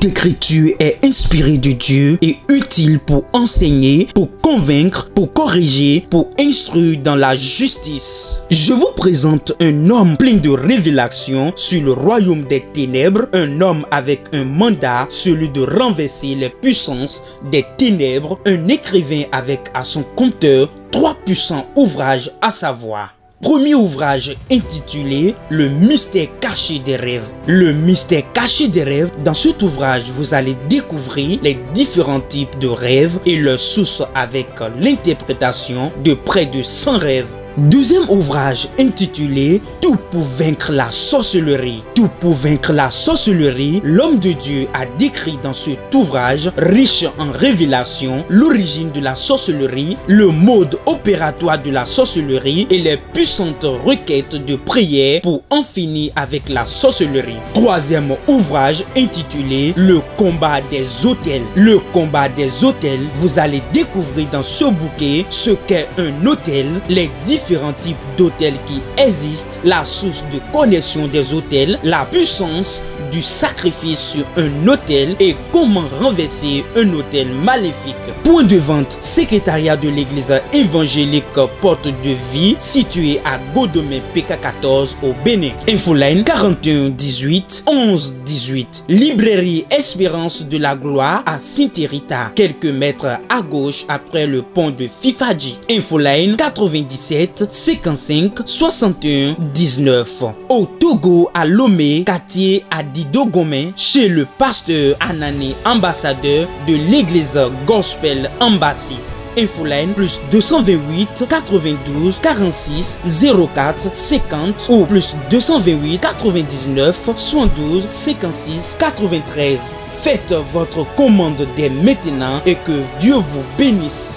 Toute écriture est inspirée de Dieu et utile pour enseigner, pour convaincre, pour corriger, pour instruire dans la justice. Je vous présente un homme plein de révélations sur le royaume des ténèbres, un homme avec un mandat, celui de renverser les puissances des ténèbres, un écrivain avec à son compteur trois puissants ouvrages à savoir Premier ouvrage intitulé Le mystère caché des rêves. Le mystère caché des rêves, dans cet ouvrage, vous allez découvrir les différents types de rêves et leurs sources avec l'interprétation de près de 100 rêves. Deuxième ouvrage intitulé Tout pour vaincre la sorcellerie. Tout pour vaincre la sorcellerie, l'homme de Dieu a décrit dans cet ouvrage, riche en révélations, l'origine de la sorcellerie, le mode opératoire de la sorcellerie et les puissantes requêtes de prière pour en finir avec la sorcellerie. Troisième ouvrage intitulé Le combat des hôtels. Le combat des hôtels, vous allez découvrir dans ce bouquet ce qu'est un hôtel, les différents types d'hôtels qui existent, la source de connexion des hôtels, la puissance du sacrifice sur un hôtel et comment renverser un hôtel maléfique. Point de vente, secrétariat de l'église évangélique Porte de Vie situé à Godomé PK14 au Bénin. Infoline 41 18 11 18. Librairie Espérance de la Gloire à Sinterita, quelques mètres à gauche après le pont de Fifadji. Infoline 97 55 61 19. Au Togo, à Lomé, quartier à Didogomé, chez le pasteur Anani, ambassadeur de l'église Gospel Embassy. Infoline plus 228 92 46 04 50 ou plus 228 99 72 56 93. Faites votre commande dès maintenant et que Dieu vous bénisse.